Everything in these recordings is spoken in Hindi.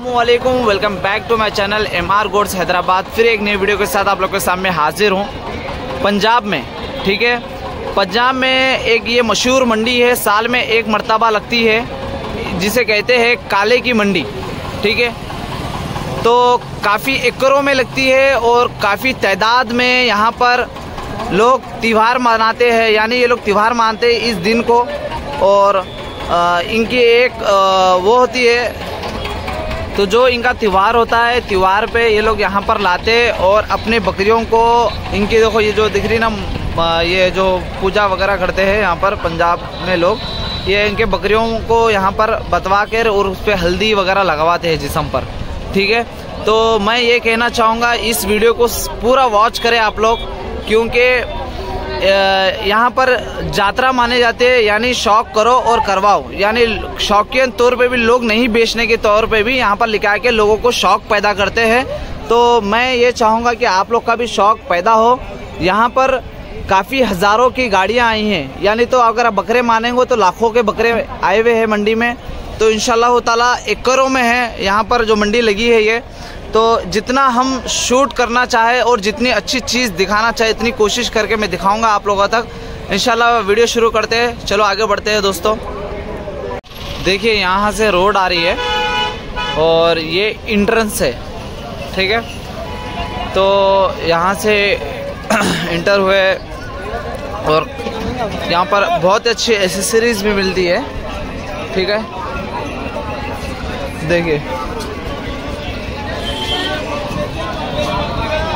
वालेकुम welcome back to my channel M R gods Hyderabad फिर एक नई वीडियो के साथ आप लोग के सामने हाजिर हूँ। पंजाब में, ठीक है? पंजाब में एक ये मशहूर मंडी है, साल में एक मरतबा लगती है, जिसे कहते हैं काले की मंडी, ठीक है? तो काफ़ी एकड़ों में लगती है और काफ़ी तादाद में यहाँ पर लोग त्यौहार मनाते हैं, यानी ये लोग त्यौहार मानते हैं इस दिन को, और इनकी एक वो होती है तो जो इनका त्यौहार होता है, त्यौहार पे ये लोग यहाँ पर लाते और अपने बकरियों को, इनकी देखो ये जो दिख रही ना ये जो पूजा वगैरह करते हैं यहाँ पर पंजाब में लोग, ये इनके बकरियों को यहाँ पर बतवा कर और उस पर हल्दी वगैरह लगवाते हैं जिसम पर। ठीक है? तो मैं ये कहना चाहूँगा, इस वीडियो को पूरा वॉच करें आप लोग, क्योंकि यहाँ पर जात्रा माने जाते हैं, यानी शौक करो और करवाओ। यानी शौकियन तौर पे भी लोग नहीं बेचने के तौर पे भी यहाँ पर लिखा के लोगों को शौक पैदा करते हैं। तो मैं ये चाहूँगा कि आप लोग का भी शौक पैदा हो। यहाँ पर काफ़ी हज़ारों की गाड़ियाँ आई हैं। यानी तो अगर आप बकरे मानेंगे तो लाखों के बकरे आए हुए हैं मंडी में। तो इन ताला एकड़ों में है। यहाँ पर जो मंडी लगी है ये तो जितना हम शूट करना चाहे और जितनी अच्छी चीज़ दिखाना चाहे, इतनी कोशिश करके मैं दिखाऊँगा आप लोगों तक। इंशाल्लाह वीडियो शुरू करते हैं। चलो आगे बढ़ते हैं दोस्तों। देखिए, यहाँ से रोड आ रही है और ये इंट्रेंस है, ठीक है? तो यहाँ से इंटर हुए और यहाँ पर बहुत अच्छी एसेसरीज भी मिलती है, ठीक है? देखिए।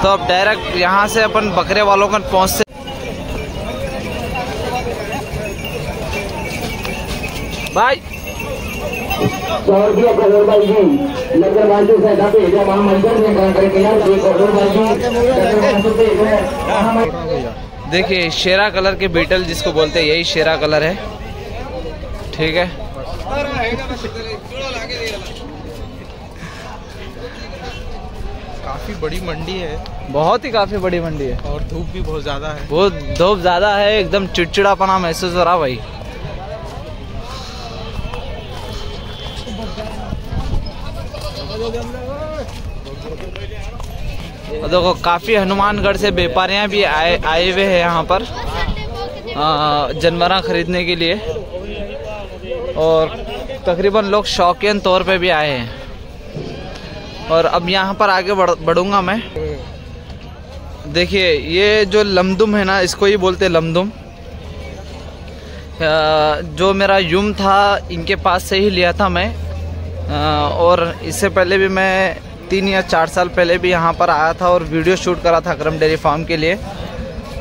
तो अब डायरेक्ट यहाँ से अपन बकरे वालों का पहुँचते भाई। देखिए शेरा कलर के बीटल जिसको बोलते हैं यही शेरा कलर है। ठीक है। काफ़ी बड़ी मंडी है। बहुत ही काफ़ी बड़ी मंडी है। और धूप भी बहुत ज़्यादा है। बहुत धूप ज़्यादा है एकदम चिड़चिड़ापना महसूस हो रहा भाई। देखो काफ़ी हनुमानगढ़ से व्यापारियाँ भी आए आए हुए हैं यहाँ पर। जानवर खरीदने के लिए। और तकरीबन लोग शौकीन तौर पे भी आए हैं। और अब यहाँ पर आगे बढ़ बढ़ूँगा मैं। देखिए ये जो लमदुम है ना इसको ही बोलते लमदुम। जो मेरा युम था इनके पास से ही लिया था मैं। और इससे पहले भी मैं तीन या चार साल पहले भी यहाँ पर आया था और वीडियो शूट करा था अक्रम डेयरी फार्म के लिए।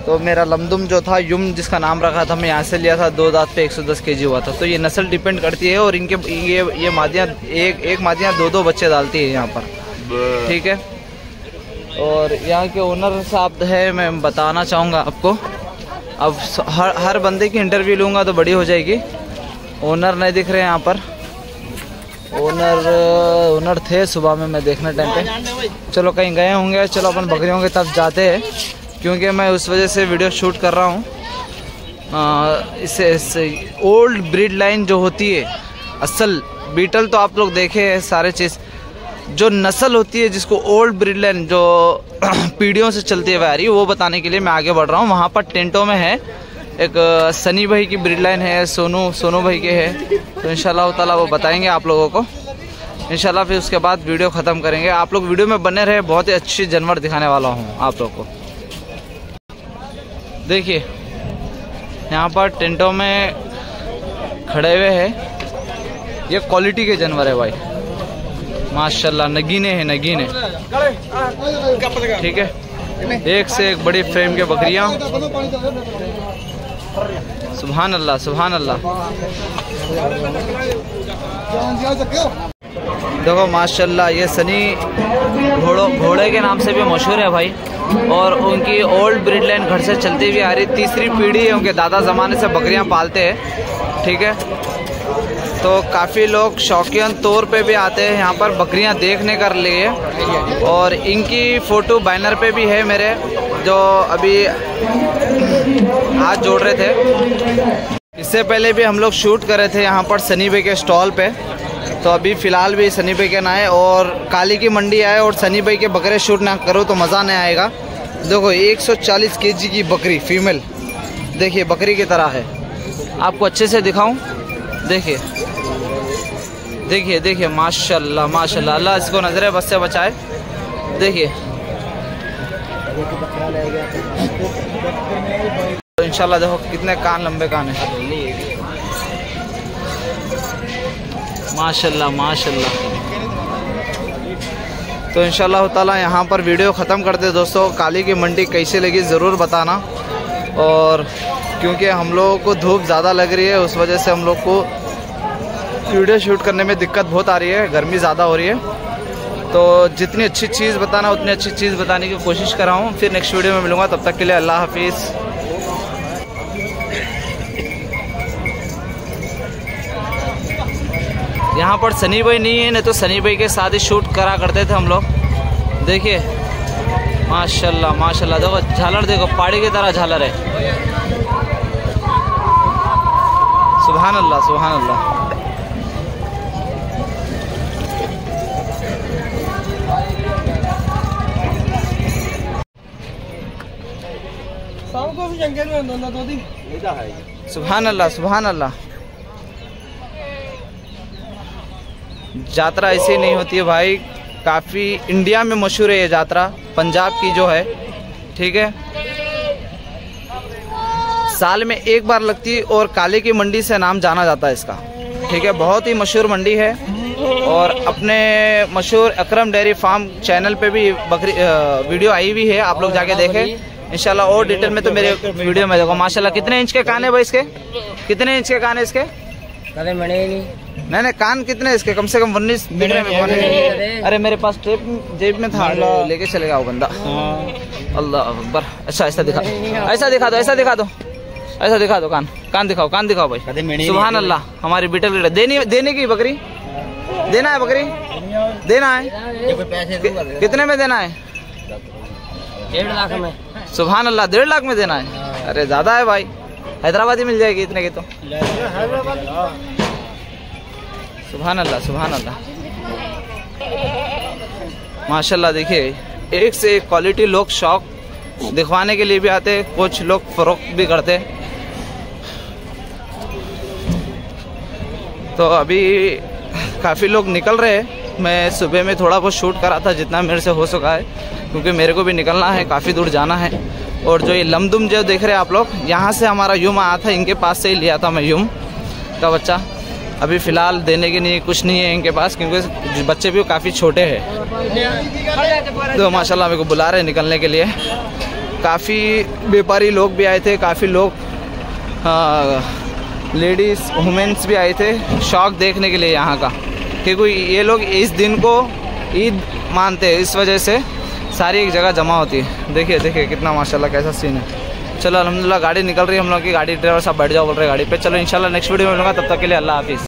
तो मेरा लमदुम जो था युम जिसका नाम रखा था मैं यहाँ से लिया था। दो दांत पे 110 केजी हुआ था। तो ये नस्ल डिपेंड करती है और इनके ये ये मादियाँ एक एक मादियाँ दो दो बच्चे डालती है यहाँ पर। ठीक है? और यहाँ के ओनर साहब है, मैं बताना चाहूँगा आपको। अब हर हर बंदे की इंटरव्यू लूँगा तो बड़ी हो जाएगी। ओनर नहीं दिख रहे हैं यहाँ पर। ओनर ओनर थे सुबह में, मैं देखने टाइम पे। चलो, कहीं गए होंगे, चलो अपन बकरियों के तरफ़ जाते हैं, क्योंकि मैं उस वजह से वीडियो शूट कर रहा हूँ। इससे ओल्ड ब्रीड लाइन जो होती है, असल बीटल तो आप लोग देखे हैं, सारे चीज़। जो नस्ल होती है, जिसको ओल्ड ब्रीड लाइन जो पीढ़ियों से चलती है आ रही वो बताने के लिए मैं आगे बढ़ रहा हूँ। वहाँ पर टेंटों में है। एक सनी भाई की ब्रीड लाइन है, सोनू सोनू भाई के है। तो इंशाल्लाह ताला वो बताएँगे आप लोगों को। इंशाल्लाह फिर उसके बाद वीडियो ख़त्म करेंगे। आप लोग वीडियो में बने रहे, बहुत ही अच्छी जानवर दिखाने वाला हूँ आप लोग को। देखिए, यहाँ पर टेंटों में खड़े हुए हैं। ये क्वालिटी के जानवर है भाई। माशाल्लाह, नगीने हैं, नगीने। ठीक है? एक से एक बड़ी फ्रेम के बकरियाँ। सुबहान अल्लाह सुबहान अल्लाह देखो, माशाल्लाह, ये सनी घोड़ों घोड़े के नाम से भी मशहूर है भाई। और उनकी ओल्ड ब्रिड लाइन घर से चलती हुई आ रही तीसरी पीढ़ी है उनके दादा ज़माने से बकरियाँ पालते हैं। ठीक है? तो काफ़ी लोग शौकीन तौर पे भी आते हैं, यहाँ पर बकरियाँ देखने कर लिए। और इनकी फ़ोटो बैनर पे भी है मेरे, जो अभी हाथ जोड़ रहे थे। इससे पहले भी हम लोग शूट करे थे यहाँ पर सनी बे के स्टॉल पे। तो अभी फ़िलहाल भी सनी भाई के ना आए और काली की मंडी आए और सनी भाई के बकरे शूट ना करो तो मज़ा नहीं आएगा। देखो 140 केजी की बकरी फीमेल देखिए, बकरी की तरह है। आपको अच्छे से दिखाऊँ? देखिए। देखिए देखिए, माशाल्लाह माशाल्लाह। अल्लाह इसको नज़र बस से बचाए। देखिए। तो इंशाल्लाह देखो कितने कान, लंबे कान है। माशाल्लाह माशाल्लाह। तो इंशाल्लाह ताला यहाँ पर वीडियो ख़त्म करते दोस्तों, काली की मंडी कैसे लगी ज़रूर बताना। और क्योंकि हम लोगों को धूप ज़्यादा लग रही है, उस वजह से हम लोग को वीडियो शूट करने में दिक्कत बहुत आ रही है, गर्मी ज़्यादा हो रही है। तो जितनी अच्छी चीज़ बताना, उतनी अच्छी चीज़ बताने की कोशिश कर रहा हूँ। फिर नेक्स्ट वीडियो में मिलूँगा, तब तक के लिए अल्लाह हाफिज़। यहाँ पर सनी भाई नहीं है, नहीं तो सनी भाई के साथ ही शूट करा करते थे हम लोग। देखिए, माशाल्लाह माशाल्लाह, देखो, झालर देखो, पहाड़ी की तरह झालर है। सुबहान अल्लाह अल्लाह सुबहान अल्लाह सुबहान अल्लाह यात्रा ऐसी नहीं होती है भाई। काफ़ी इंडिया में मशहूर है ये यात्रा। पंजाब की जो है ठीक है? साल में एक बार लगती है और काले की मंडी से नाम जाना जाता है इसका। ठीक है? बहुत ही मशहूर मंडी है। और अपने मशहूर अकरम डेयरी फार्म चैनल पे भी बकरी वीडियो आई हुई है। आप लोग जाके देखें। इंशाल्लाह और डिटेल में तो मेरे वीडियो में देखो माशाल्लाह। कितने इंच के कान है भाई इसके? कितने इंच के कान है इसके? नहीं। नहीं कान कितने इसके? कम से कम उन्नीस अरे मेरे पास टेप जेब में था लेके चलेगा वो बंदा। अल्लाह अकबर। अच्छा ऐसा दिखा ऐसा दिखा दो ऐसा दिखा दो। ऐसा दिखा दो कान। कान दिखाओ कान दिखाओ भाई। सुबहान अल्लाह हमारी बीटल देनी देने की बकरी? देना है बकरी? देना है कितने में देना है? डेढ़ लाख में। सुबहान अल्लाह डेढ़ लाख में देना है? अरे, ज़्यादा है भाई। हैदराबादी मिल जाएगी इतने की तो। सुबहान अल्लाह सुबहान अल्लाह माशाल्लाह, देखिए, एक से एक क्वालिटी लोग शौक दिखवाने के लिए भी आते हैं, कुछ लोग फरोख्त भी करते तो अभी काफ़ी लोग निकल रहे हैं। मैं सुबह में थोड़ा बहुत शूट करा था, जितना मेरे से हो सका है। क्योंकि मेरे को भी निकलना है, काफ़ी दूर जाना है। और जो ये लमदुम जो देख रहे हैं आप लोग, यहाँ से हमारा यूम आया था, इनके पास से ही लिया था मैं यूम। का बच्चा, अभी फ़िलहाल देने के लिए कुछ नहीं है इनके पास, क्योंकि बच्चे भी काफ़ी छोटे हैं। तो माशाल्लाह मेरे को बुला रहे हैं निकलने के लिए। काफ़ी व्यापारी लोग भी आए थे, काफ़ी लोग लेडीज़ वुमेंस भी आए थे, शौक देखने के लिए यहाँ का। क्योंकि ये लोग इस दिन को ईद मानते हैं, इस वजह से। सारी एक जगह जमा होती है। देखिए देखिए कितना माशाल्लाह कैसा सीन है। चलो अलहमदिल्ला गाड़ी निकल रही है, हम लोग की गाड़ी ड्राइवर साहब बैठ जाओ, बोल रहे गाड़ी पे। चलो, इंशाल्लाह नेक्स्ट वीडियो में मिलूँगा, तब तक के लिए अल्लाह हाफिज़।